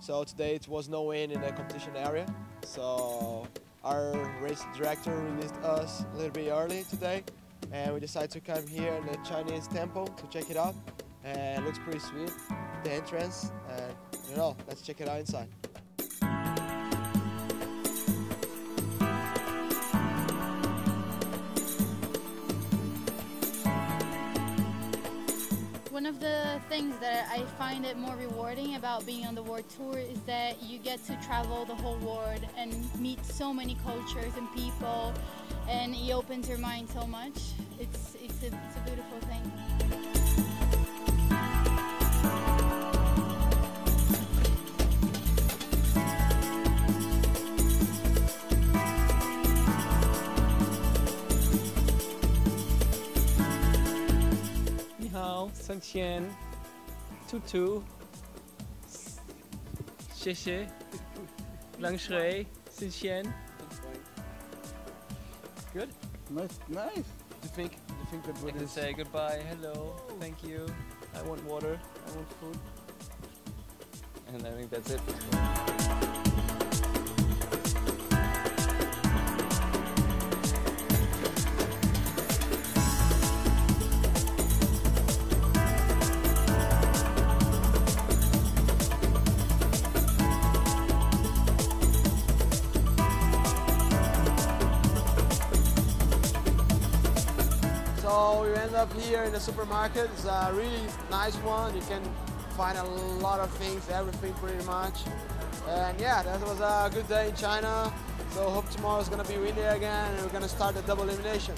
So today it was no wind in the competition area. So our race director released us a little bit early today, and we decided to come here in the Chinese temple to check it out. And it looks pretty sweet, the entrance. And you know, let's check it out inside. One of the things that I find it more rewarding about being on the world tour is that you get to travel the whole world and meet so many cultures and people, and it opens your mind so much. It's it's a, it's a beautiful thing. Santian, Tutu, Xie Langshui, Shui, Good. Nice. Nice. You think? You think that I can say goodbye, hello, oh. thank you. I want water. I want food. And I think that's it. So we end up here in the supermarket. It's a really nice one. You can find a lot of things, everything pretty much. And yeah, that was a good day in China. So hope tomorrow is gonna be windy again and we're gonna start the double elimination.